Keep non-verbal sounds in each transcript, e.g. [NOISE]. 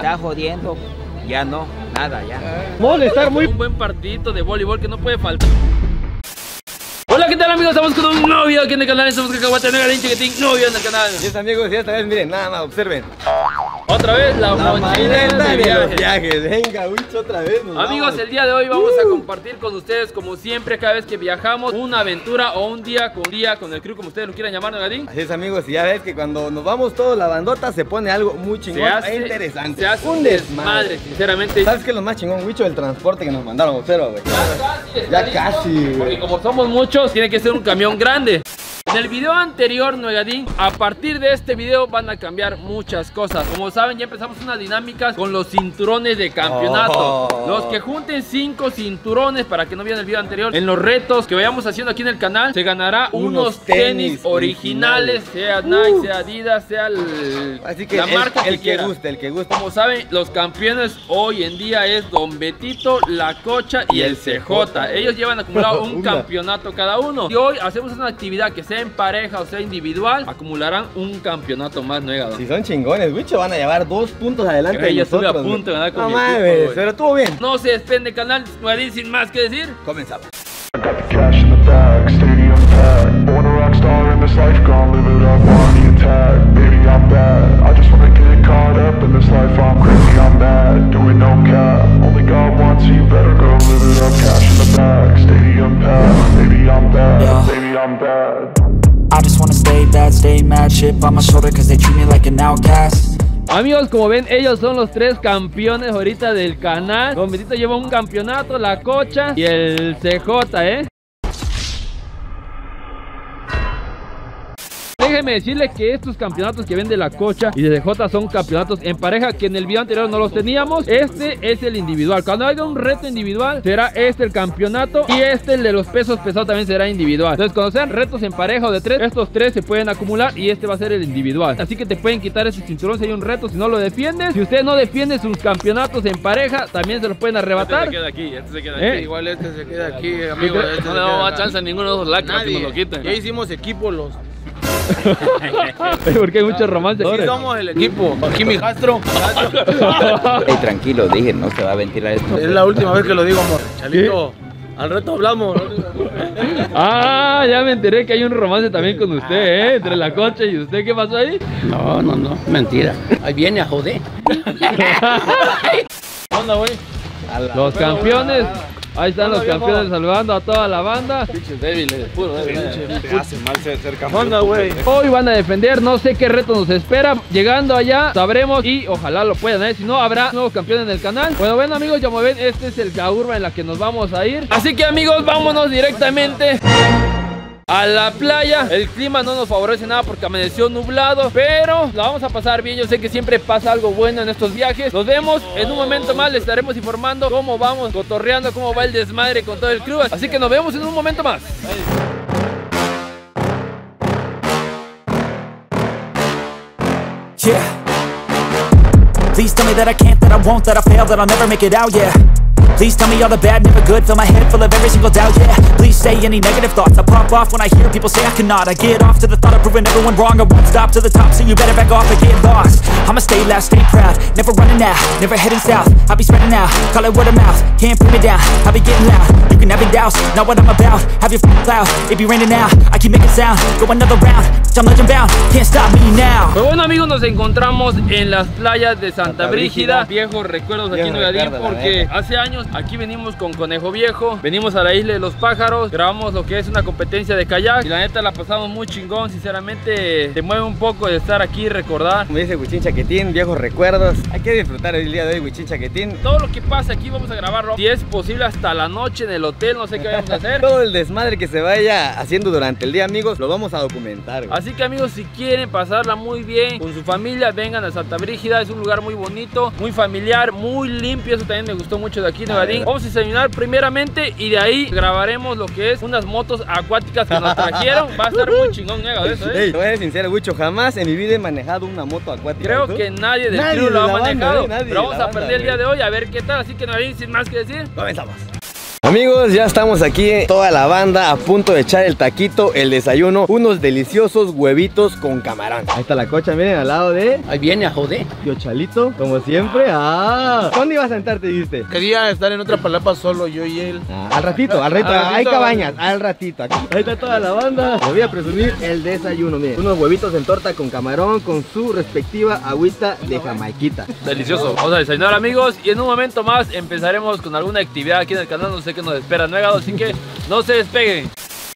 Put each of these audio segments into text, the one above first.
está jodiendo. Ya no, nada, ya. Vamos a estar muy buen partidito de voleibol que no puede faltar. Hola, ¿qué tal amigos? Estamos con un nuevo video aquí en el canal. Estamos con Cacahuate, Nueva Linche, que tiene nuevo video en el canal. Y es amigos, y esta vez miren, nada más, observen. Otra vez la, La mochileta de de los viaje. viajes. Venga, Wicho, otra vez. nos Amigos, vamos. el día de hoy vamos a compartir con ustedes, como siempre, cada vez que viajamos, una aventura o un día con día con el crew, como ustedes lo quieran llamar, ¿no, Gadín? Así es amigos, y ya ves que cuando nos vamos todos la bandota se pone algo muy chingón hace, e interesante. se hace un desmadre, sinceramente. ¿Sabes qué es lo más chingón, Wicho? El transporte que nos mandaron, observa, güey. Ya Ya casi, güey. Porque como somos muchos, tiene que ser un camión grande. En el video anterior, Nuegadín, a partir de este video van a cambiar muchas cosas. Como saben, ya empezamos unas dinámicas con los cinturones de campeonato. Oh. Los que junten cinco cinturones, para que no vean el video anterior, en los retos que vayamos haciendo aquí en el canal, se ganará unos, Unos tenis, tenis originales, sea Nike, sea Adidas, sea el- Así que la el, marca el que, que guste, el que guste. Como saben, los campeones hoy en día es Don Betito, La Cocha y el CJ. Ellos llevan acumulado [LAUGHS] un campeonato cada uno. Y hoy hacemos una actividad que sea en pareja o sea individual, acumularán un campeonato más nuevo. Si son chingones, Wicho, van a llevar dos puntos adelante de ya estuve a nosotros. punto de ganar con No mi equipo, mames, pero estuvo bien. No se despende canal, Nuadín, sin más que decir. Comenzamos. I got the cash in the bag, stadium packed. Born a rock star in this life, gon' live it up on the attack. Baby, I'm bad. Amigos, como ven, ellos son los tres campeones ahorita del canal. Don Betito lleva un campeonato, La Cocha y el CJ, ¿eh? Déjenme decirle que estos campeonatos que ven de la cocha y de DJ son campeonatos en pareja que en el video anterior no los teníamos. Este es el individual. Cuando haya un reto individual, será este el campeonato y este el de los pesos pesados también será individual. Entonces, cuando sean retos en pareja o de tres, estos tres se pueden acumular y este va a ser el individual. Así que te pueden quitar ese cinturón si hay un reto, si no lo defiendes. Si usted no defiende sus campeonatos en pareja, también se los pueden arrebatar. Este se queda aquí, este se queda ¿Eh? aquí. Igual este se queda aquí, amigo. Este no le vamos a dar chance a ninguno de los lacras que nos lo quiten. Ya hicimos equipo los. [LAUGHS] Porque hay muchos romances. Aquí somos el equipo. Aquí mi Castro. Ey, tranquilo, dije, no se va a ventilar esto. Es la última vez que lo digo, amor. Chalito. Al reto hablamos. Ah, ya me enteré que hay un romance también con usted, ¿eh? Entre la cocha y usted. ¿Qué pasó ahí? No, no, no. Mentira. Ahí viene a joder. [LAUGHS] onda, güey? Los campeones. Ahí están los campeones saludando a toda la banda. Pinches débiles, puro débiles. Te hace mal ser, ser Onda, güey. Hoy van a defender, no sé qué reto nos espera. Llegando allá, sabremos y ojalá lo puedan, ¿eh? Si no, habrá nuevos campeones en el canal. Bueno, ven amigos, ya como ven, este es el Gaurba en la que nos vamos a ir. Así que amigos, vámonos directamente a la playa. El clima no nos favorece nada porque amaneció nublado, pero la vamos a pasar bien. Yo sé que siempre pasa algo bueno en estos viajes. Nos vemos en un momento más. Les estaremos informando cómo vamos cotorreando, cómo va el desmadre con todo el crew. Así que nos vemos en un momento más. Please tell me that I can't, that I won't, that I fail, that I'll never make it out, yeah. Please tell me all the bad, never good, fill my head full of every single doubt, yeah. Please say any negative thoughts, I pop off when I hear people say I cannot. I get off to the thought of proving everyone wrong, I won't stop to the top, so you better back off and get lost. I'ma stay loud, stay proud, never running out, never heading south. I'll be spreading out, call it word of mouth, can't put me down, I'll be getting loud. You can have your doubts, not what I'm about, have your f***ing cloud, it be raining now. I keep making sound, go another round, I'm legend bound, can't stop me now. Pues bueno amigos, nos encontramos en las playas de Santa, Brígida. Viejos recuerdos aquí en Viejos Nugadín recuerdos, la porque hace años aquí venimos con Conejo Viejo, venimos a la isla de los pájaros, grabamos lo que es una competencia de kayak y la neta la pasamos muy chingón, sinceramente te mueve un poco de estar aquí y recordar. Como dice Huichín Chaquetín, viejos recuerdos. Hay que disfrutar el día de hoy, Huichín Chaquetín. Todo lo que pasa aquí vamos a grabarlo, si es posible hasta la noche en el hotel, no sé qué vamos a hacer. [LAUGHS] Todo el desmadre que se vaya haciendo durante el día, amigos, lo vamos a documentar. güey. Así que amigos, si quieren pasarla muy bien con su familia, vengan a Santa Brígida. Es un lugar muy bonito, muy familiar, muy limpio. Eso también me gustó mucho de aquí, Vamos a desayunar primeramente y de ahí grabaremos lo que es unas motos acuáticas que nos trajeron. Va a estar muy chingón, nega, eso, ¿eh? Ey, te voy a ser sincero, Wicho, jamás en mi vida he manejado una moto acuática. Creo ¿tú? que nadie del de lo ha banda, manejado. ¿eh? Nadie pero vamos a banda, aprender el día de hoy a ver qué tal. Así que Nevadín, sin más que decir. Comenzamos. Amigos, ya estamos aquí, toda la banda, a punto de echar el taquito, el desayuno, unos deliciosos huevitos con camarón. Ahí está la cocha, miren, al lado de Ahí viene a joder. Tío Chalito, como siempre. Ah, ¿dónde ibas a sentarte, dijiste? Quería estar en otra palapa solo yo y él. Ah, al ratito, al ratito, Al hay ratito. cabañas, al ratito. aquí. Ahí está toda la banda. Les voy a presumir el desayuno, miren. Unos huevitos en torta con camarón, con su respectiva agüita de jamaiquita. Delicioso. Vamos a desayunar amigos y en un momento más empezaremos con alguna actividad aquí en el canal. No sé qué nos espera nuevado, así que no se despeguen.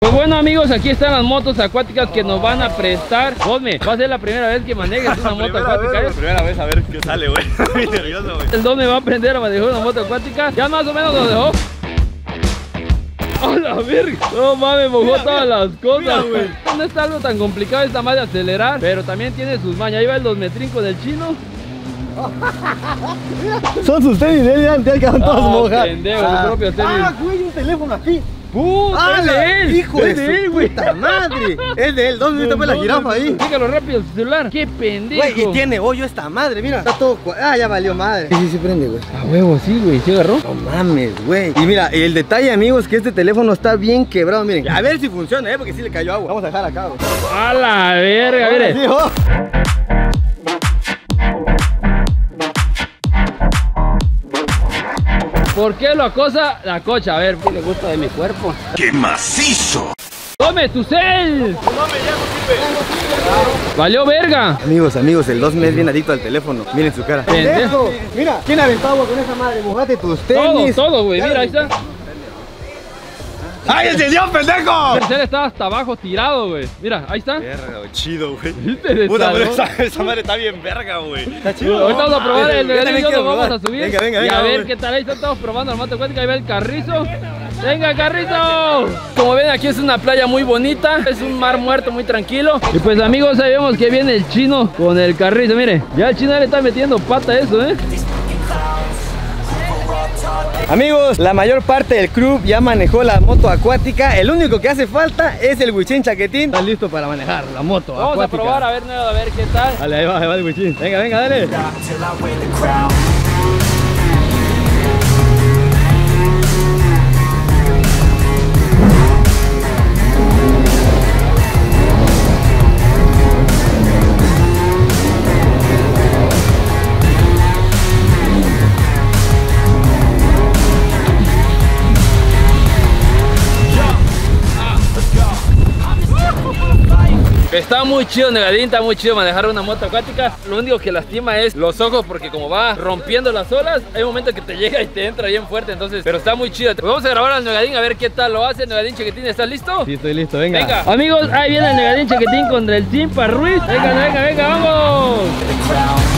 Pues bueno amigos, aquí están las motos acuáticas que nos van a prestar. Va a ser la primera vez que manejes una moto acuática. ¿eh? Primera vez a ver qué sale, güey. [LAUGHS] Muy nervioso, güey. El don me va a aprender a manejar una moto acuática. Ya más o menos lo dejó. ¡A la verga! No mames, mojó todas las cosas, güey. No está algo tan complicado esta más de acelerar, pero también tiene sus mañas. Ahí va el 2 metrín con el chino. [LAUGHS] Son sus tenis, ¿eh? ya ya quedaron todos Ah, mojados. pendejo, sus propios tenis. Ah, güey, un teléfono aquí. ¡Puta! ¡Ah, ¡Es de él! ¡Hijo ¡Es de, de él, güey! puta madre! Es de él, ¿dónde está pues la jirafa ahí? Fíjalo rápido su celular. ¡Qué pendejo! Güey, y tiene hoyo esta madre, mira. Está todo. Ah, ya valió madre. Sí, sí, sí, prende, güey. A huevo, sí, güey. ¿Se agarró? No mames, güey. Y mira, el detalle, amigos, que este teléfono está bien quebrado. Miren, a ver si funciona, ¿eh? Porque sí le cayó agua. Vamos a dejar acá, güey. ¡A la verga! Sí, Mire. oh. ¿Por qué lo acosa la cocha? A ver. Le gusta de mi cuerpo. ¡Tome tu cel! ¡Valió verga! Amigos, amigos, el 2 es bien adicto al teléfono. Miren su cara. Pendejo. Mira, ¿quién aventó agua con esa madre? Mojate tus Todo, tenis. todo, güey. Mira, ahí está. ¡Ay, el dio, pendejo! El estaba hasta abajo tirado, güey. Mira, ahí está. Verga, chido, güey. [LAUGHS] ¿Viste? Puta, pero esa, esa madre está bien verga, güey. Está chido. Ahorita vamos a probar el también y yo lo vamos a subir. Venga, venga, y venga. a ver qué tal. Ahí estamos probando el moto acuático. Ahí va el carrizo. ¡Venga, carrizo! Como ven, aquí es una playa muy bonita. Es un mar muerto, muy tranquilo. Y pues, amigos, ahí vemos que viene el chino con el carrizo. Mire, ya el chino le está metiendo pata a eso, ¿eh? Amigos, la mayor parte del club ya manejó la moto acuática. El único que hace falta es el Huichín Chaquetín. Está listo para manejar la moto Vamos a probar a ver, a ver qué tal. Dale, ahí va, ahí va el Huichín. Venga, venga, dale. Está muy chido, Negadín, está muy chido manejar una moto acuática. Lo único que lastima es los ojos porque como va rompiendo las olas, hay un momento que te [LAUGHS] llega y te entra bien fuerte, entonces, pero está muy chido. Pues vamos a grabar al Negadín a ver qué tal lo hace. Negadín Chiquitín, ¿estás listo? Sí, estoy listo, venga. Venga, amigos, ahí viene el Negadín Chiquitín contra el Simpa Ruiz. Venga, venga, venga, vamos.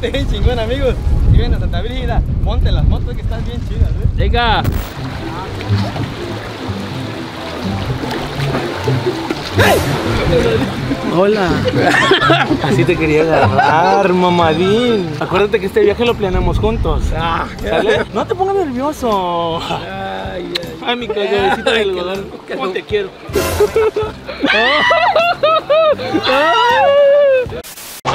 Bien chingón, amigos. Si vienen a Santa Brígida, monten las motos que están bien chidas, ¿eh? Venga. Hola. Así te quería agarrar, mamadín. Acuérdate que este viaje lo planeamos juntos. ¿Sale? No te pongas nervioso. Ay, ay. Ay, mi calladecita de algodón. ¿Cómo te quiero? [LAUGHS]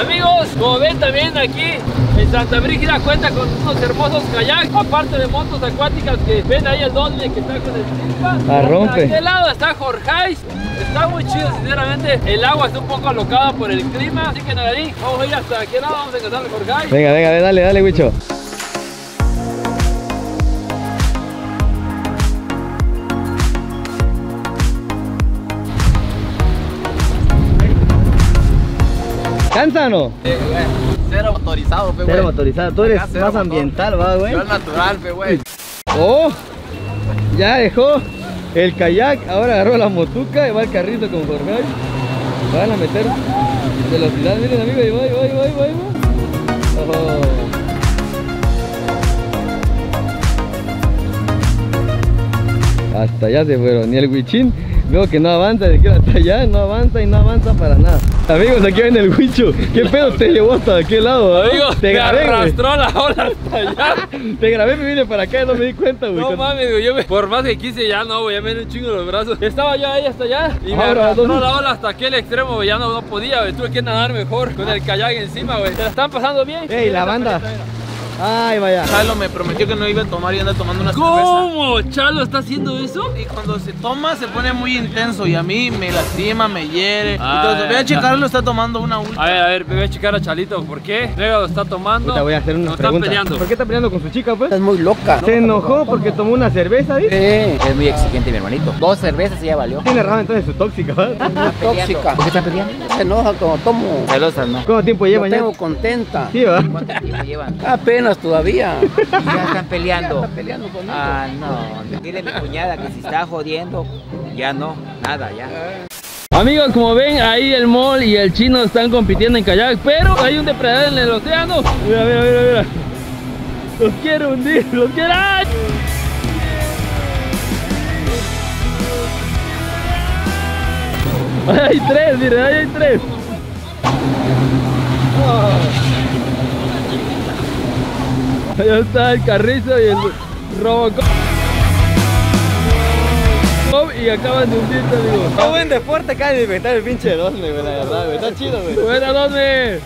Amigos, como ven también aquí en Santa Brígida cuenta con unos hermosos kayaks, aparte de motos acuáticas que ven ahí el donde que está con el. La rompe. De este lado está Jorgeis, está muy chido sinceramente, el agua está un poco alocada por el clima, así que Nagadín, vamos a ir hasta aquel lado, vamos a encontrar a Jorgeis. Venga, venga, dale, dale, Huicho. ¿Cansa o no? Cero motorizado, pe, Cero güey. motorizado. Tú eres cero más motor. ambiental, va, güey. Yo al natural, pe, güey. Oh, ya dejó el kayak, ahora agarró la motuca y va el carrito con Jorge. Van a meter velocidad, miren amigos, ahí va, ahí va, ahí va, ahí va. Oh. Hasta allá se fueron, ni el Huichín Veo que no avanza de aquí hasta allá, no avanza y no avanza para nada. Amigos, aquí viene el huicho. ¿Qué [LAUGHS] pedo te llevó hasta aquel lado? ah? Amigo, te me grabé, arrastró la ola hasta allá. [LAUGHS] Te grabé, me vine para acá y no me di cuenta, güey. No mames, güey, yo me- por más que quise ya no, güey, ya me dio un chingo los brazos. Estaba yo ahí hasta allá y me Ahora, arrastró ¿dónde? la ola hasta aquel extremo, güey, ya no, no podía, güey, tuve que nadar mejor con el kayak encima, güey. ¿Se la están pasando bien? Ey, la banda. Ay, vaya. Chalo me prometió que no iba a tomar y anda tomando una cerveza. ¿Cómo? ¿Chalo está haciendo eso? Y cuando se toma se pone muy intenso y a mí me lastima, me hiere. Ah, Entonces voy a checarlo, está tomando una última. A ver, a ver, voy a checar a Chalito, ¿por qué? Luego lo está tomando. Puta, voy a hacer una pregunta. están peleando. ¿Por qué está peleando con su chica, pues? Es muy loca. Se enojó porque tomó una cerveza, ¿dice? Es muy exigente mi hermanito. Dos cervezas y ya valió. Tiene razón entonces su tóxica, ¿verdad? tóxica. ¿Por qué están peleando? Se enoja cuando tomo. Celosas, ¿no? ¿Cuánto tiempo Yo llevan ya? tengo contenta. Sí, ¿verdad? ¿Cuánto tiempo llevan? Apenas todavía. [LAUGHS] Ya están peleando. Está peleando conmigo. Ah, no. Dile a mi cuñada que si está jodiendo, ya no. Nada, ya. Amigos, como ven, ahí el mall y el chino están compitiendo en kayak, pero hay un depredador en el océano. Mira, mira, mira, mira. Los quiero hundir, los quiero. ¡Ay! Ahí hay tres, miren, ahí hay tres. Allá está el carrizo y el Robocop. Y acaban de hundirse, amigos. Qué buen deporte acá de inventar el pinche Dosme, güey, la verdad, güey. Está chido, güey. Buena, ¿dónde?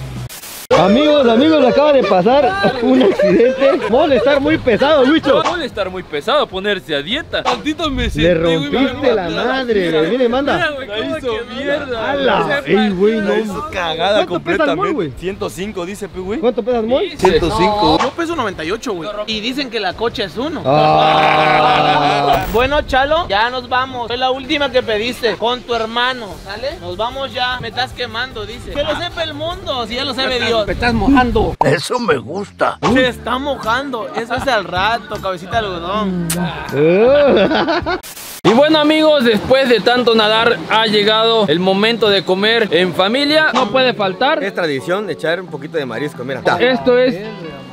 Amigos, amigos, acaba de pasar [LAUGHS] un accidente. Vamos a estar muy pesado, Lucho. Puede estar muy pesado ponerse a dieta. Tantito me Le rompiste la madre, güey. Mire, manda. La hizo mierda. ¡Hala! ¡Ey, güey, no! Cagada ¿Cuánto pesa el mol, güey? 105 dice, güey. ¿Cuánto pesas, Mol? 105. Yo peso 98, güey. Y dicen que la coche es uno. Ah. [LAUGHS] Bueno, Chalo, ya nos vamos. Fue la última que pediste con tu hermano, ¿sale? Nos vamos ya. Me estás quemando, dice. Que lo sepa el mundo, si ya lo sabe Dios. Me estás mojando. Se está mojando. Eso es al rato, cabecita de algodón. Y bueno amigos, después de tanto nadar ha llegado el momento de comer en familia. No puede faltar. Es tradición echar un poquito de marisco, mira. Esto es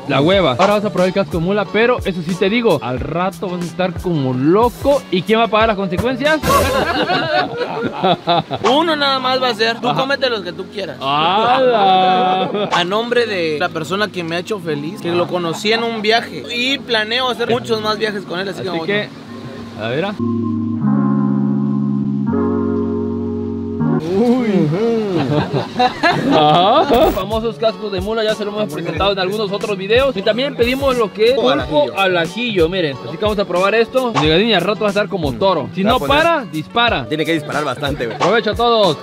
la hueva. Ahora vas a probar el casco mula, pero eso sí te digo, al rato vas a estar como loco. ¿Y quién va a pagar las consecuencias? [LAUGHS] Uno nada más va a ser. Tú cómete los que tú quieras. A nombre de la persona que me ha hecho feliz, que lo conocí en un viaje y planeo hacer muchos más viajes con él, así, que Así vamos. que, a ver. Ah. [LAUGHS] Ajá. Famosos cascos de mula, ya se lo hemos presentado en algunos otros videos. Y también pedimos lo que es pulpo al ajillo, miren. Así que vamos a probar esto. Y al rato va a estar como toro. Si no poner- para, dispara. Tiene que disparar bastante, güey. Aprovecho a todos.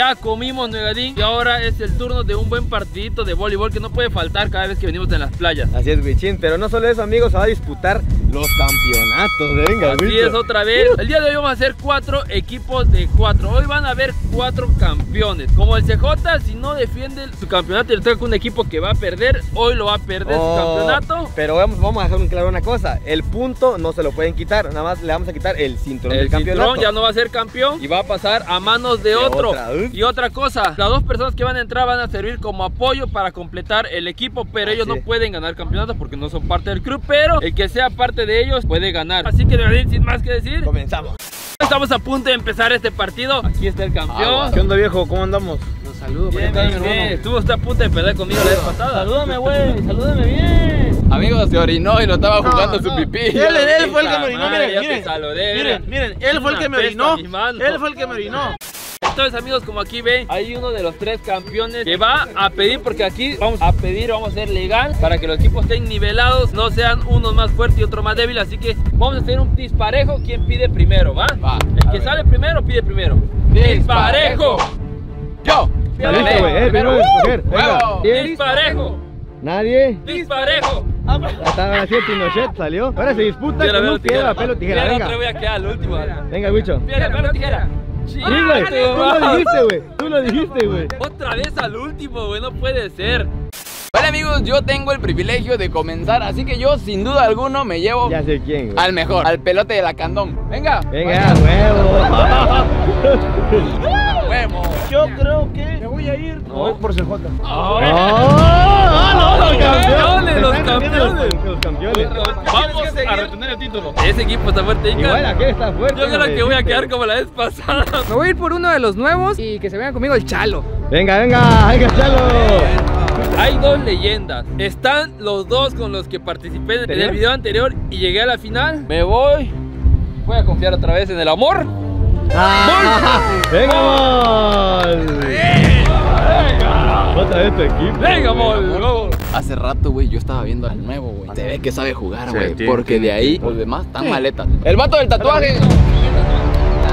Ya comimos Negadín y ahora es el turno de un buen partidito de voleibol que no puede faltar cada vez que venimos en las playas. Así es, Wichín. Pero no solo eso, amigos, se va a disputar los campeonatos. Venga, Así es otra vez. El día de hoy vamos a hacer cuatro equipos de cuatro. Hoy van a haber cuatro campeones. Como el CJ, si no defiende su campeonato y le toca con un equipo que va a perder, hoy lo va a perder Oh, su campeonato. Pero vamos, vamos a dejar un claro una cosa. El punto no se lo pueden quitar. Nada más le vamos a quitar el cinturón El del campeonato. cinturón ya no va a ser campeón y va a pasar a manos de De otro. otra, ¿eh? Y otra cosa, las dos personas que van a entrar van a servir como apoyo para completar el equipo, pero ellos no es. pueden ganar campeonato porque no son parte del club, pero el que sea parte de ellos puede ganar. Así que verdad, sin más que decir, Comenzamos. estamos a punto de empezar este partido. Aquí está el campeón. ¿Qué onda, viejo? ¿Cómo andamos? Los saludo. Bien, ¿cómo estás, bien, bien. A punto de perder conmigo la vez pasada. Salúdame, güey. Salúdame bien. Amigos, se orinó y lo estaba jugando su pipí. Él, él fue el que me orinó, miren, ya te miren. saludé, Miren, él fue el que me orinó. Él fue el que me orinó. Entonces amigos, como aquí ven, hay uno de los tres campeones que va a pedir, porque aquí vamos a pedir, vamos a ser legal para que los equipos estén nivelados, no sean unos más fuertes y otro más débil, así que vamos a hacer un disparejo, ¿quién pide primero, va? Va, El que ver. sale primero pide primero. Disparejo. Yo. Listo, güey. Eh, primero escoger. Venga. ¿Quién? Disparejo. Nadie. Disparejo. Estaba así el Pinochet, salió. Ahora se disputa con piedra, pelo, tijera. Venga. voy a quedar, lo último. Venga, Wicho. Piedra, pelo, tijera. Sí, güey. Tú lo dijiste, güey. Tú lo dijiste, güey. Otra vez al último, güey, no puede ser. Vale amigos, yo tengo el privilegio de comenzar, así que yo sin duda alguno me llevo Ya sé quién, güey. al mejor, al pelote de la candón. Venga. Venga, huevo. [LAUGHS] Huevo. Yo creo que me voy a ir. Voy por CJ. ¡Oh! ¡Ah, no! ¡Los campeones, los Están cambiando campeones. Los, los campeones. Vamos a retener el título. Ese equipo está fuerte, Ica. Igual aquel está fuerte. Yo creo que voy a quedar como la vez pasada. Me voy a ir por uno de los nuevos y que se venga conmigo el Chalo. Venga, venga, venga, chalo. Hay dos leyendas. Están los dos con los que participé en el video anterior y llegué a la final. Me voy. Voy a confiar otra vez en el amor. Ah, ¡Venga, Mol! Otra vez tu equipo. Venga, Mol. Hace rato, güey, yo estaba viendo al nuevo, güey. Se ve que sabe jugar, güey. sí, porque sí, de ahí los demás están maletas. El vato del tatuaje.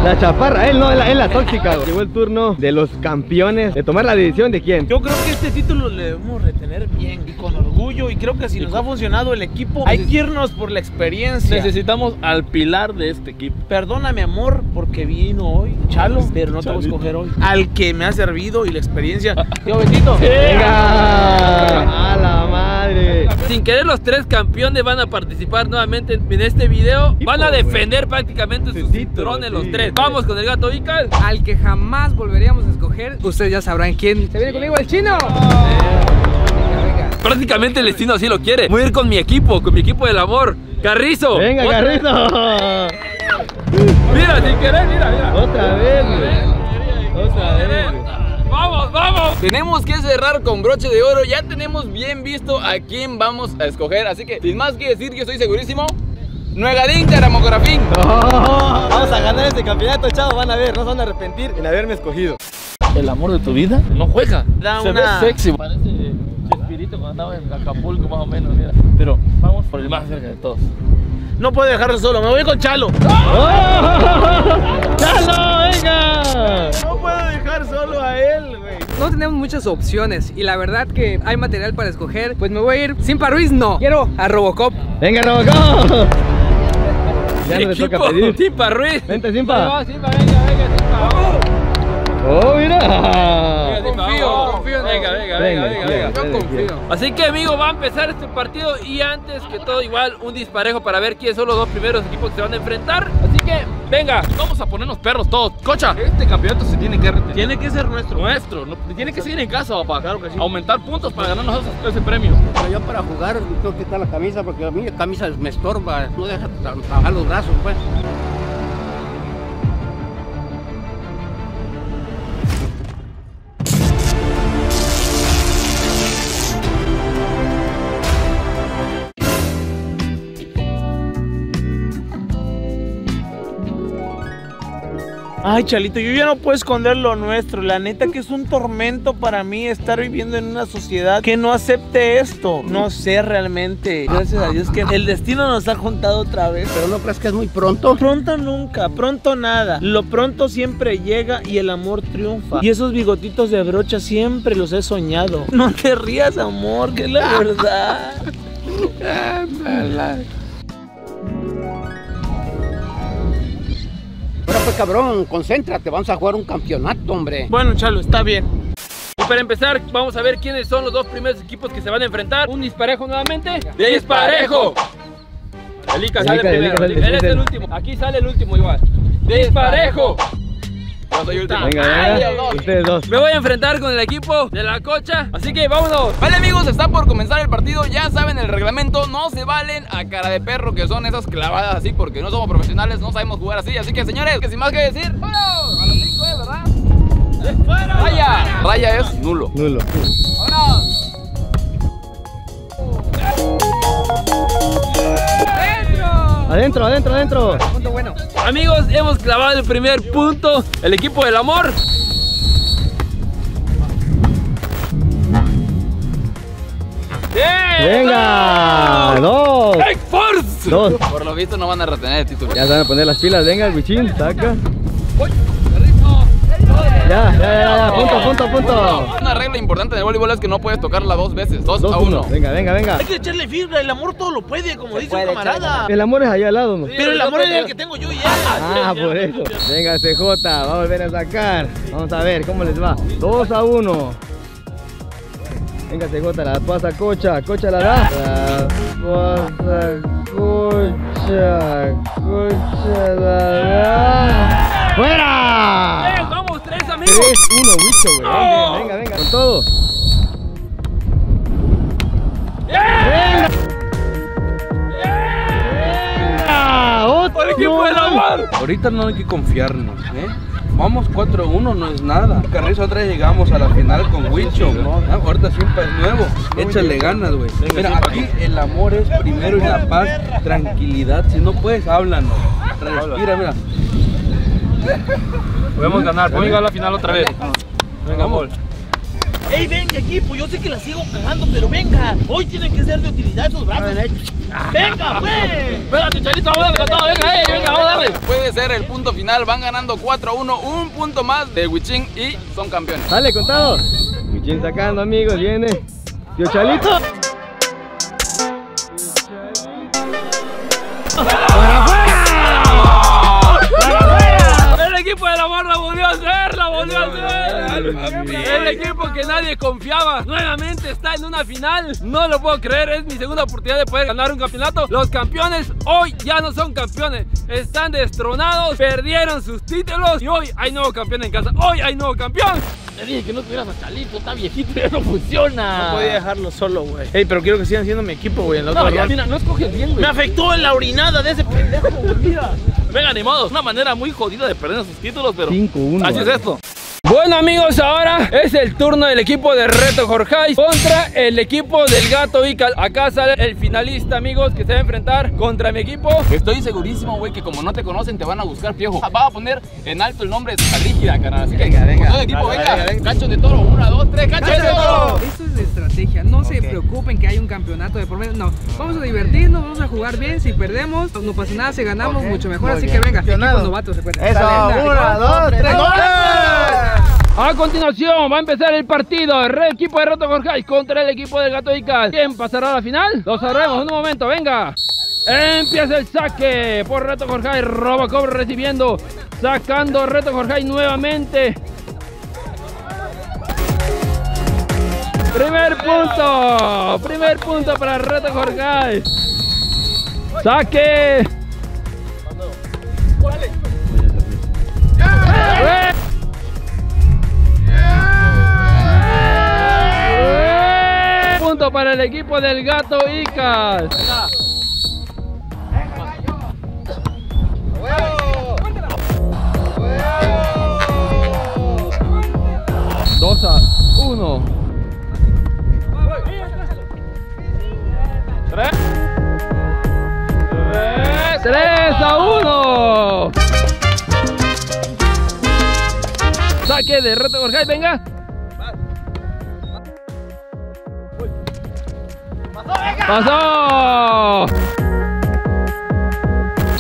La chaparra, él no, es la, es la tóxica. güey. Llegó el turno de los campeones de tomar la decisión de quién. Yo creo que este título le debemos retener bien y con orgullo. Y creo que si nos ha funcionado el equipo, hay que irnos por la experiencia. Necesitamos al pilar de este equipo. Perdóname, amor, porque vino hoy Chalo, pero no te voy a escoger hoy. Al que me ha servido y la experiencia. [LAUGHS] Tío Betito. Venga, a la madre. Sin querer, los tres campeones van a participar nuevamente en este video. Van a defender prácticamente sus cinturones los tres. Vamos con el gato Ical. Al que jamás volveríamos a escoger, ustedes ya sabrán quién. Se viene conmigo el chino. Prácticamente el destino así lo quiere. Voy a ir con mi equipo, con mi equipo del amor. Carrizo. Venga, Otra- Carrito. Mira, sin querer, mira, mira. Otra vez, güey. Otra vez. Vamos, vamos. Tenemos que cerrar con broche de oro. Ya tenemos bien visto a quién vamos a escoger. Así que, sin más que decir, yo estoy segurísimo. Nuegadín Caramocorafín. Oh, [LAUGHS] vamos a ganar este campeonato, chavos. Van a ver, no se van a arrepentir en haberme escogido. El amor de tu vida no juega. Da Se una- ve sexy. Parece Chespirito cuando andaba en Acapulco más o menos, mira. Pero vamos por el más cerca de todos. No puedo dejarlo solo, me voy con Chalo. ¡Oh! [LAUGHS] tenemos muchas opciones y la verdad que hay material para escoger. Pues me voy a ir sin Ruiz, no. Quiero a Robocop. Venga, Robocop. Ya no le toca pedir. Timpa Ruiz. Vente, Simpa. va, Simpa, venga, venga, Simpa. Oh, mira. Venga, Simpa, confío, vamos. confío en Venga, venga, venga, venga. Yo confío. Así que amigo, va a empezar este partido y antes que todo igual un disparejo para ver quiénes son los dos primeros equipos que se van a enfrentar. Así que, venga. Vamos a ponernos perros todos. Cocha, este campeonato se tiene que retener. Tiene que ser nuestro. Nuestro, no- tiene que seguir en casa, papá. Claro que sí. Aumentar puntos para ganar nosotros ese premio. Pero yo para jugar tengo que quitar la camisa porque a mí la camisa me estorba, no deja tra- trabajar los brazos, pues. Ay, Chalito, yo ya no puedo esconder lo nuestro. La neta que es un tormento para mí estar viviendo en una sociedad que no acepte esto. No sé realmente. Gracias a Dios que el destino nos ha juntado otra vez. Pero no crees que es muy pronto. Pronto nunca, pronto nada. Lo pronto siempre llega y el amor triunfa. Y esos bigotitos de brocha siempre los he soñado. No te rías, amor, que es la [LAUGHS] verdad. Pues cabrón, concéntrate, vamos a jugar un campeonato, hombre. Bueno, Chalo, está bien. Y para empezar, vamos a ver quiénes son los dos primeros equipos que se van a enfrentar. Un disparejo nuevamente. ¡Disparejo! El Ica sale primero. Él es el el- último. Aquí sale el último igual. ¡Disparejo! Yo soy último. Venga, Ay, venga. Dios. Ustedes dos. Me voy a enfrentar con el equipo de la cocha. Así que vámonos. Vale amigos, está por comenzar el partido, ya saben el reglamento, no se valen a cara de perro que son esas clavadas así porque no somos profesionales, no sabemos jugar así, así que señores, que sin más que decir, ¡vámonos! A los 5 es, ¿verdad? ¡Raya! Raya es nulo. Nulo. ¡Vámonos! Adentro, adentro, adentro. Punto bueno. Amigos, hemos clavado el primer punto. El equipo del amor. ¡Bien! Venga. Dos. ¡Take Force! Dos. Por lo visto no van a retener el título. Ya se van a poner las pilas. Venga, el bichín. Saca. Uy. Ya, ya, ya, ya. Punto, punto, punto. Una regla importante del voleibol es que no puedes tocarla dos veces, dos, Dos, a uno. uno. Venga, venga, venga. Hay que echarle fibra, el amor todo lo puede, como dice puede un camarada. El amor es allá al lado, ¿no? Pero el amor es el que tengo yo ya. Ah, por eso. Venga, CJ, va a volver a sacar. Vamos a ver cómo les va. 2 a 1. Venga, CJ, la pasa Cocha. Cocha la da. La pasa Cocha. Cocha la da. ¡Fuera! ¡Eh, vamos, tres amigos! 3-1, Wicho, güey. Venga, venga, venga. Con todo. ¡Venga! ¡Venga! ¡Otro! ¡Por equipo del amor! Ahorita no hay que confiarnos, ¿eh? Vamos 4-1, no es nada. Carrizo otra vez llegamos a la final con Wicho. Ah, Ahorita siempre es nuevo. Échale ganas, güey. Mira, aquí el amor es primero y la paz, tranquilidad. Si no puedes, háblanos. Respira, mira. Podemos ganar, podemos llegar a la final otra vez. Venga, amor. ¡Ey, venga equipo! Yo sé que la sigo cagando, pero venga. Hoy tienen que ser de utilidad esos brazos. ¡Venga, pues! Espérate, Chalito, vamos a darle todo, venga, eh, venga, vamos a darle. Puede ser el punto final, van ganando 4-1, un punto más de Huichín y son campeones. Dale, contado. Michin sacando, amigos, viene. Tío Chalito. El equipo que nadie confiaba nuevamente está en una final. No lo puedo creer, es mi segunda oportunidad de poder ganar un campeonato. Los campeones hoy ya no son campeones, están destronados, perdieron sus títulos y hoy hay nuevo campeón en casa. Hoy hay nuevo campeón. Te dije que no tuvieras a Chalito, está viejito, ya no funciona. No podía dejarlo solo, güey. Ey, pero quiero que sigan siendo mi equipo, güey. En la otra No, ya, mira, no escoges bien, güey. Me afectó en la orinada de ese pendejo, güey, mira. Venga, ni modo, es una manera muy jodida de perder sus títulos, pero 5-1. así es esto. Bueno amigos, ahora es el turno del equipo de Reto Jorge contra el equipo del Gato Ical. Acá sale el finalista, amigos, que se va a enfrentar contra mi equipo. Estoy segurísimo, güey, que como no te conocen, te van a buscar piojo. Va a poner en alto el nombre de esta rígida, carnal. Así que, Venga, venga. todo el equipo, venga. dale, venga. Cachos de toro, una, dos, tres, cachos de toro. Esto es de estrategia, no se preocupen que hay un campeonato de por medio, no, vamos a divertirnos, vamos a jugar bien, si perdemos no pasa nada, si ganamos mucho mejor, así que venga, equipos novatos se cuenta. Eso, una, dos, tres, A continuación va a empezar el partido. El re- equipo de Reto Jorge contra el equipo del Gato Ical. ¿Quién pasará a la final? Lo sabremos en un momento, venga. Empieza el saque por Reto Jorge. Robocop recibiendo. Sacando Reto Jorge nuevamente. Primer punto. Primer punto para Reto Jorge. Saque. ¡Eh! ¡Eh! Punto para el equipo del Gato Icas. 2 a 1. 3 Saque de reto Jorge, venga. ¡Pasó!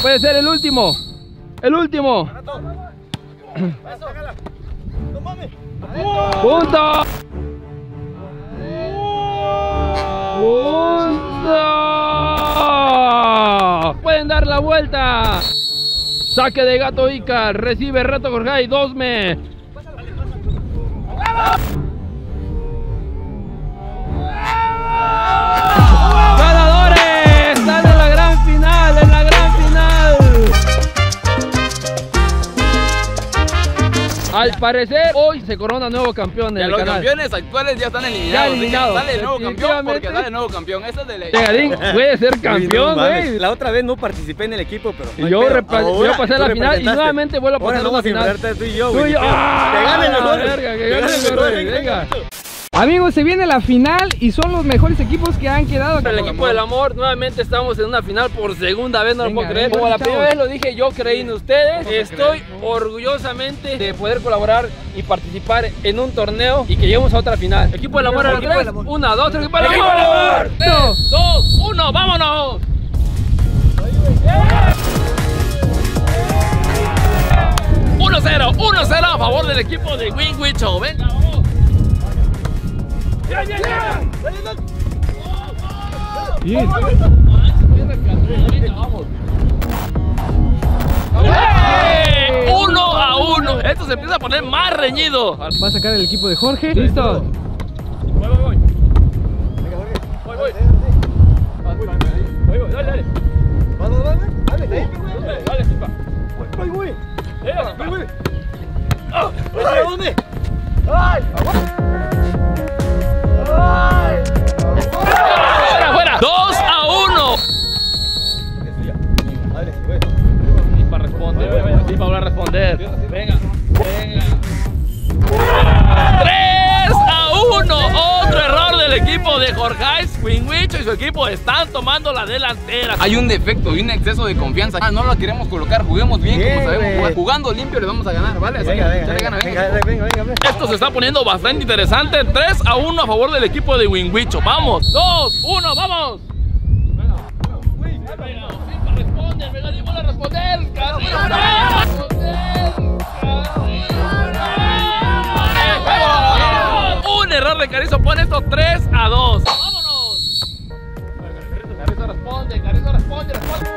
Puede ser el último. El último. ¡Punto! ¡Punto! Pueden dar la vuelta. Saque de Gato Ica. Recibe Reto Jorge. Dosme. Whoa! Al parecer, hoy se corona nuevo campeón del los canal. campeones actuales ya están eliminados. Ya eliminados, Sale el nuevo campeón porque sale el nuevo campeón. Eso es de ley. Tegadín puede ser campeón, güey. La otra vez no participé en el equipo, pero. no yo, Ahora yo pasé a la final y nuevamente vuelvo a pasar Ahora a no la vamos final. enfrentarte tú y yo, Tú güey. y yo. ¡Ah! Que gane el mejor. verga, que Que gane gane el el mejor, mejor, venga. Amigos, se viene la final y son los mejores equipos que han quedado. El equipo del amor, nuevamente estamos en una final por segunda vez, no lo puedo creer. Como la primera vez lo dije, yo creí en ustedes. Estoy orgullosamente de poder colaborar y participar en un torneo y que lleguemos a otra final. Equipo del amor, a la tres. Una, dos, tres, equipo del amor. Tres, dos, uno, vámonos. ¡1 0! ¡1 0 a favor del equipo de Win Wicho! ¡Venga, vamos! Yeah, Uno a uno. Esto se empieza a poner más reñido. Va a sacar el equipo de Jorge. Listo. Voy, voy, voy. Voy, voy. Voy, voy. Dale, dale. Dale, dale. Dale, dale. Dale, Zipa. Voy, voy. Voy, voy. ¿Dónde? ¡Ay! Jorge, Winwicho y su equipo están tomando la delantera. Hay un defecto y un exceso de confianza. Ah, no lo queremos colocar, juguemos bien, Bien, como sabemos jugar. Jugando limpio le vamos a ganar, ¿vale? Así Venga, que, venga, venga, venga, venga. venga, venga, venga. Esto se está poniendo bastante interesante. 3 a 1 a favor del equipo de Winwicho. Vamos, 2, 1, vamos. Responde, me digo a responder. Un error de Carizo pone esto 3 a 2. ¡Vámonos! Carizo responde, Carizo responde, responde.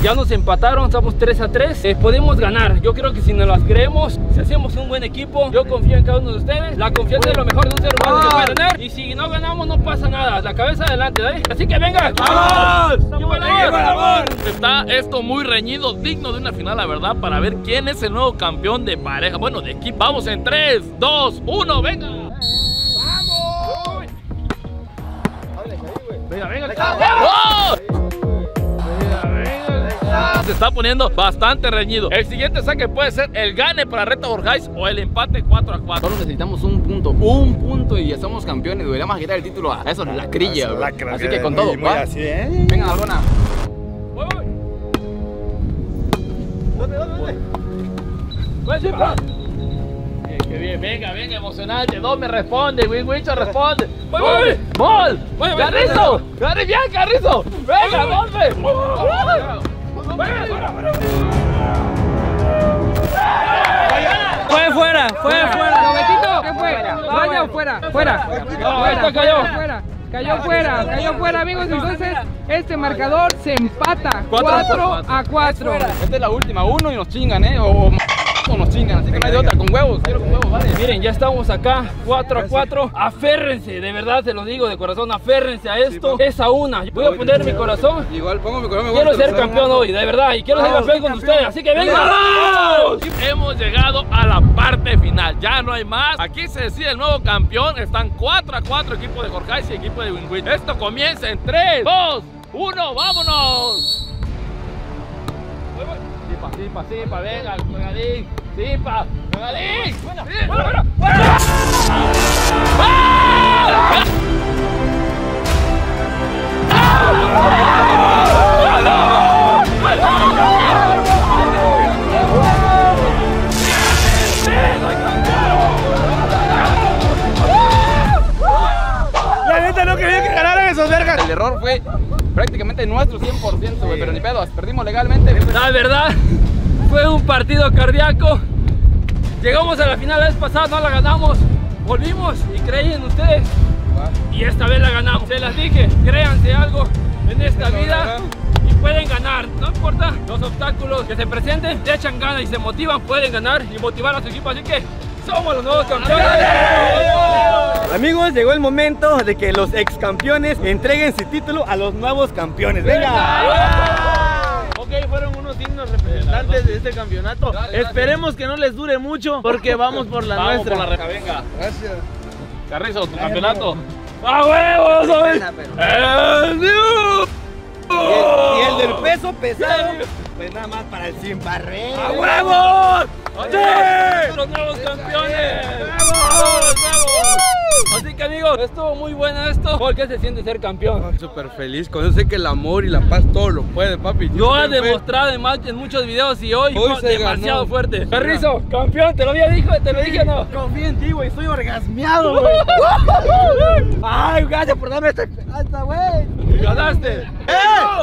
3. Ya nos empataron, estamos 3 a 3. Eh, podemos ganar. Yo creo que si nos las creemos, si hacemos un buen equipo, yo confío en cada uno de ustedes. La confianza es lo mejor de un ser humano que puede tener. Y si no ganamos, no pasa nada. La cabeza adelante, ¿eh? Así que venga. ¡Vamos! Está esto muy reñido, digno de una final, la verdad, para ver quién es el nuevo campeón de pareja. Bueno, de equipo. Vamos en 3, 2, 1, venga. ¡Vamos! Venga, venga, ¡Oh! Se está poniendo bastante reñido. El siguiente saque puede ser el gane para Reto Borjais o el empate 4 a 4. Solo necesitamos un punto, un punto y ya somos campeones. Deberíamos quitar el título a eso, la crilla. güey. Así que con todo, ¿va? Venga, Albona. Pues, sí, pa. Bien, qué bien, venga, venga, emocionante. Dos me responde, Winwicho responde. ¡Voy, voy, voy! ¡Mol! voy, ¡Carrizo! ¡Carri bien, Carrizo! ¡Venga, golpe! Fue fuera, fue fuera. ¿qué fue? Vaya o fuera, fuera. No, esto cayó. Fuera. Cayó fuera, cayó fuera, amigos. Entonces, este marcador se empata Cuatro a 4 cuatro. a 4. Esta es la última, uno y nos chingan, ¿eh? O, o o nos chingan, así que no hay de otra, con huevos, quiero con huevos, vale. Miren, ya estamos acá, 4 a 4. Aférrense, de verdad se lo digo de corazón, aférrense a esto. Es a una. Voy a poner mi corazón. Igual pongo mi corazón. Quiero ser campeón hoy, de verdad, y quiero ser campeón con ustedes, así que venga. ¡Vamos! Hemos llegado a la parte final, ya no hay más. Aquí se decide el nuevo campeón. Están 4 a 4 equipo de Jorge y equipo de Wingwit. Esto comienza en 3, 2, 1, vámonos. Sipa, sipa, sipa, venga, pegadín. Sipa, pegadín. Sí, fuera, fuera, fuera. ¡Ah! La neta no quería que ganaran esos vergas. El error fue prácticamente nuestro 100%, güey, pero ni pedo, perdimos legalmente. La verdad, fue un partido cardíaco. Llegamos a la final la vez pasada, no la ganamos. Volvimos y creí en ustedes. Y esta vez la ganamos. Se las dije, créanse algo en esta vida y pueden ganar. No importa los obstáculos que se presenten, le echan ganas y se motivan, pueden ganar y motivar a su equipo. Así que somos los nuevos campeones. Amigos, llegó el momento de que los ex campeones entreguen su título a los nuevos campeones. ¡Venga! Ok, fueron unos dignos representantes de este campeonato. Esperemos que no les dure mucho porque vamos por la Vamos nuestra. por la reja, venga. Gracias. Carrizo, tu campeonato. ¡A huevos! ¿sabes? ¡El! Y el del peso pesado, pues nada más para el sin barrer. ¡A huevos! ¡Sí! ¡Los nuevos campeones! ¡Vamos, vamos! Así que amigos, estuvo muy bueno esto. ¿Por qué se siente ser campeón? Súper feliz. Con eso sé que el amor y la paz todo lo puede, papi. Lo ha demostrado en, muchos videos y hoy, Hoy demasiado ganó. fuerte. Carrizo, campeón, te lo había dicho, te lo dije no. Confío en ti, güey. Estoy orgasmeado, güey. [LAUGHS] Ay, gracias por darme esta esperanza, güey. ¡Ganaste!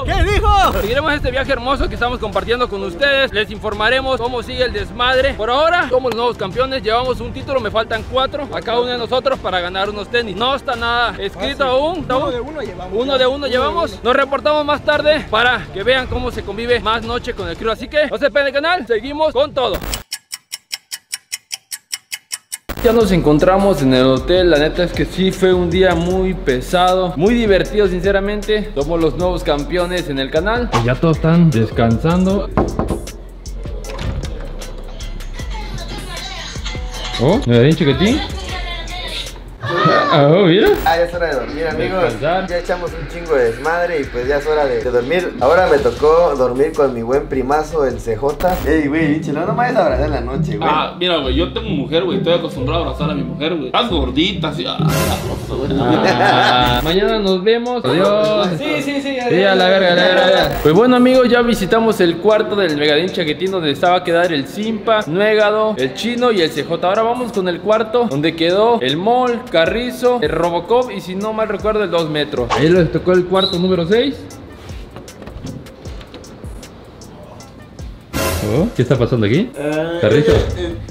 ¿Qué dijo? Seguiremos este viaje hermoso que estamos compartiendo con ustedes. Les informaremos cómo sigue el desmadre. Por ahora, somos los nuevos campeones. Llevamos un título, me faltan cuatro a cada uno de nosotros para ganar unos tenis. No está nada escrito aún. Uno de uno llevamos. Uno de uno llevamos. Nos reportamos más tarde para que vean cómo se convive más noche con el crew. Así que no se despeguen del canal. Seguimos con todo. Ya nos encontramos en el hotel, la neta es que sí fue un día muy pesado, muy divertido sinceramente. Somos los nuevos campeones en el canal. Ya todos están descansando. Oh, ¿me bien chiquitín? Oh, mira. Ah, ya es hora de dormir, amigos. Descansar. Ya echamos un chingo de desmadre y pues ya es hora de, de dormir. Ahora me tocó dormir con mi buen primazo, el CJ. Ey, güey, pinche, no, no me vayas a abrazar en la noche, güey. Ah, mira, güey, yo tengo mujer, güey. Estoy acostumbrado a abrazar a mi mujer, güey. Estás gordita, así. Ah, güey. Ah, mañana nos vemos. Adiós. Sí, sí, sí. Sí, a la verga, a la verga, a la verga. Pues bueno amigos, ya visitamos el cuarto del Megadín Chaquetín donde estaba a quedar el Simpa, Nuegado, el Chino y el CJ. Ahora vamos con el cuarto donde quedó el Mol, Carrizo, el Robocop y si no mal recuerdo el 2 metros. Ahí les tocó el cuarto número 6. ¿Qué está pasando aquí? Carrizo.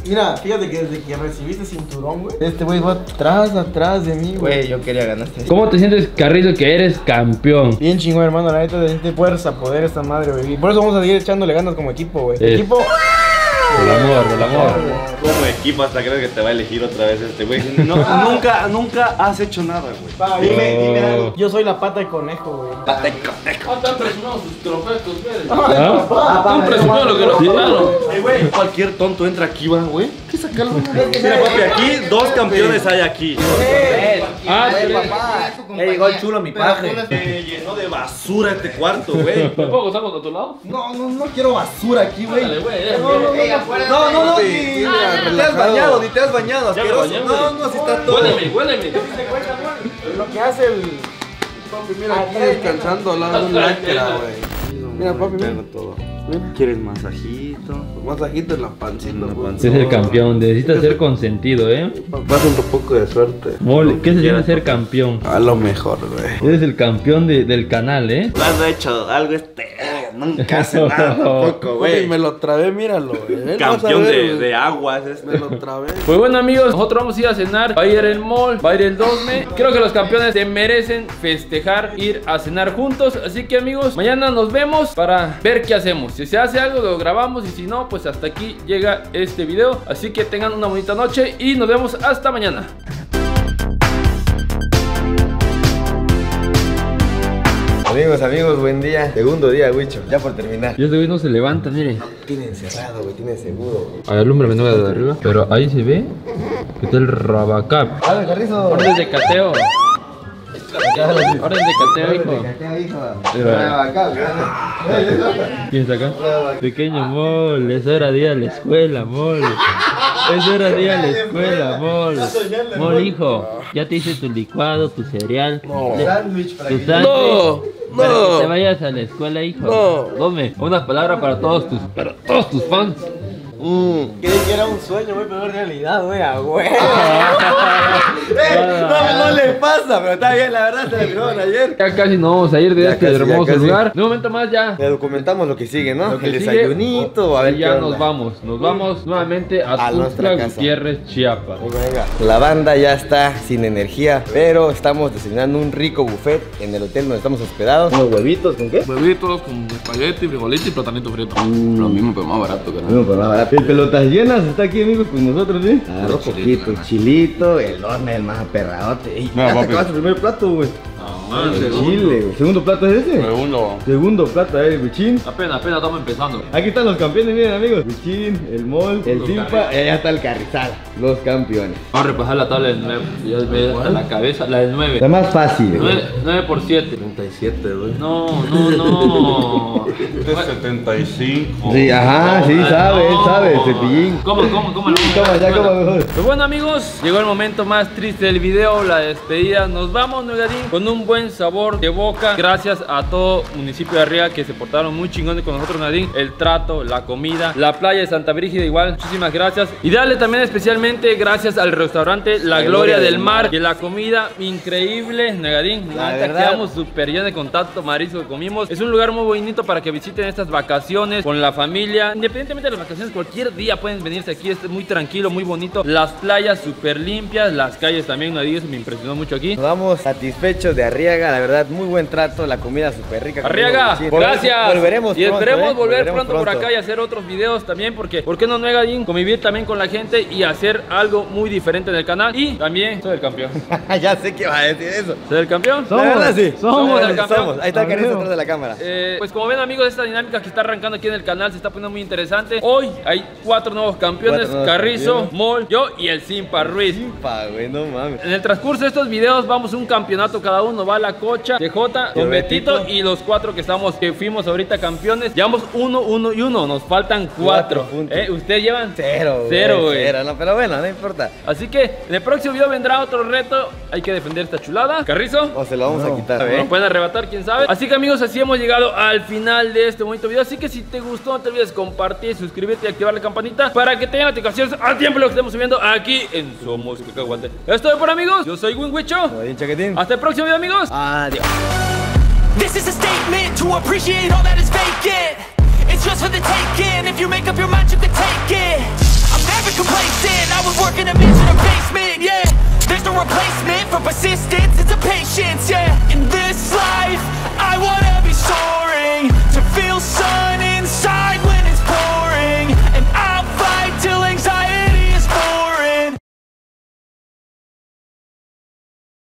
Mira, fíjate que desde que recibiste cinturón, güey. Este güey va atrás, atrás de mí, güey. yo quería ganarte. ¿Cómo te sientes, Carrizo, que eres campeón? Bien chingón, hermano. La neta, de fuerza, poder esta madre, güey. Por eso vamos a seguir echándole ganas como equipo, güey. Es- Equipo. Del amor, del amor. Como equipo hasta creo que te va a elegir otra vez este güey. No, [LAUGHS] nunca, nunca has hecho nada, güey. Dime, dime algo. Yo soy la pata de conejo, güey. Ah, están presionados sus trofeos, güey. ¿Ah? Lo que nos. Ay, güey, cualquier tonto entra aquí, va, güey. ¿Qué sacarlo? Mira, papi, aquí dos campeones hay aquí. Ah, tres. Eh, llegó el chulo, mi paje. Se llenó de basura este cuarto, güey. [LAUGHS] ¿Me puedo gozar con tu lado? No, no, no quiero basura aquí, güey. Dale, güey. No, no, güey. no, no, no, ni, te has bañado, ni te has bañado, me asqueroso. No, no, así está todo. Huéleme, huéleme. Lo que hace el. Papi, mira, aquí descansando al lado de güey. Mira, papi, mira. todo. ¿Quieres masajito? Masajito en la pancita, güey. Es el campeón, necesita ser consentido, ¿eh? Vas un poco de suerte. Mol, ¿qué se siente ser campeón? A lo mejor, güey. Eres el campeón de- del canal, ¿eh? Lo has hecho algo este. Nunca hace [LAUGHS] nada tampoco, Güey, me lo trabé, míralo, güey. A Campeón ver, de, de aguas este. Me lo trabé. [LAUGHS] Pues bueno amigos, nosotros vamos a ir a cenar Va a ir el mall, va a ir el Dosme Creo que los campeones se merecen festejar Ir a cenar juntos Así que amigos, mañana nos vemos para ver qué hacemos Si se hace algo lo grabamos y si no, pues hasta aquí llega este video Así que tengan una bonita noche y nos vemos hasta mañana Amigos, amigos, buen día. Segundo día, Wicho. Ya por terminar. Y este güey no se levanta, mire Tiene encerrado, güey, tiene seguro. A ver, me de arriba Pero ahí se ve que está el Rabacap A ver, Carrizo. Orden de cateo Orden de cateo, hijo Acá, hijo. Mira. Acá, ¿Quién está acá? Pequeño Mol, es hora de ir a la escuela, Mol. Es hora de la escuela, Mol. Mol, hijo, ya te hice tu licuado, tu cereal. le- Sándwich para Tu sándwich. Para que te vayas a la escuela, hijo. Dame una palabra para todos tus, para todos tus fans. Mmm, creí que era un sueño, güey, pero es realidad, güey, a [LAUGHS] no, no le pasa, pero está bien, la verdad, se le firmaron ayer. Ya casi nos vamos a ir de Ya este casi, ya hermoso casi. lugar. De un momento más ya. Le documentamos lo que sigue, ¿no? Lo que El sigue, desayunito, a ver y qué ya onda. nos vamos. Nos vamos nuevamente a, A nuestra Tuxtla casa. Gutiérrez, Chiapas. Pues venga. La banda ya está sin energía, pero estamos desayunando un rico buffet en el hotel donde estamos hospedados. Unos huevitos, ¿con qué? Huevitos con espagueti, frijolito y platanito frito. Lo mismo, pero más barato, carnal. No, el pelotas llenas está aquí, amigos, con nosotros, ¿sí? Arroz poquito, chilito, el horno, el más aperradote. Ey, ya te acabaste el primer plato, güey. El chile, güey. ¿Segundo plato es ese? Segundo. Segundo plato, eh, bichín. Apenas, apenas estamos empezando. Aquí están los campeones, miren, amigos. Bichín, el mol, el Simpa, y allá está el Carrizal. Los campeones. Vamos a repasar la tabla del 9. Ya me da la cabeza, la del 9. La más fácil, güey. 9, por 7. 37, güey. No, no, no. Este es 75. Sí, ajá, sí, sabe, él sabe, cepillín. ¿Cómo, cómo, cómo? Toma, ya coma mejor. Pues bueno amigos, llegó el momento más triste del video, la despedida. Nos vamos, Nugadín, con un buen sabor de boca. Gracias a todo municipio de Arriba que se portaron muy chingones con nosotros, Nugadín. El trato, la comida, la playa de Santa Brígida igual. Muchísimas gracias. Y darle también especialmente gracias al restaurante La, Gloria, del Mar, que la comida increíble, Nugadín. La verdad. quedamos súper llenos de contacto marisco que comimos. Es un lugar muy bonito para que visiten estas vacaciones con la familia. Independientemente de las vacaciones, cualquier día pueden venirse aquí. Es muy tranquilo, muy bonito. Las playas súper limpias, las calles también, digas, me impresionó mucho aquí. Nos vamos satisfechos de. Arriaga, la verdad, muy buen trato, la comida súper rica. Arriaga, gracias. Volveremos y pronto, esperemos ¿eh? volver pronto, por acá y hacer otros videos también, porque ¿por qué no nega Dean? Convivir también con la gente y hacer algo muy diferente en el canal. Y también soy el campeón. [LAUGHS] ya sé que va a decir eso. ¿Soy el campeón? La verdad, sí. Somos el campeón. Somos. Ahí está el Carrizo atrás de la cámara. Eh, pues como ven amigos, esta dinámica que está arrancando aquí en el canal se está poniendo muy interesante. Hoy hay cuatro nuevos campeones, Cuatro nuevos Carrizo, campeones. Mol, yo y el Simpa Ruiz. Simpa, güey, no mames. En el transcurso de estos videos vamos a un campeonato cada uno, va la cocha, TJ, Don Betito. Betito y los cuatro que estamos, que fuimos ahorita campeones. Llevamos uno, uno y uno, nos faltan cuatro. Cuatro. ¿Eh? Ustedes llevan Cero, güey. Cero, güey. Cero, no, pero bueno, no importa. Así que en el próximo video vendrá otro reto. Hay que defender esta chulada. Carrizo. O se lo vamos a quitar, Nos ¿eh? pueden arrebatar, quién sabe. Así que amigos, así hemos llegado al final de este bonito video. Así que si te gustó, no te olvides compartir, suscribirte y activar la campanita para que te lleguen notificaciones al tiempo lo que estemos subiendo aquí en Somos Cacahuate. Esto es por amigos. Yo soy Winwicho. Hasta el próximo video, amigos. Adiós. This is a statement to appreciate all that is vacant. It's just for the taking. If you make up your mind, you can take it. I'm never complacent. I was working a mission miserable basement, yeah. There's no replacement for persistence. It's a patience, yeah. In this life, I wanna be soaring to feel sun inside.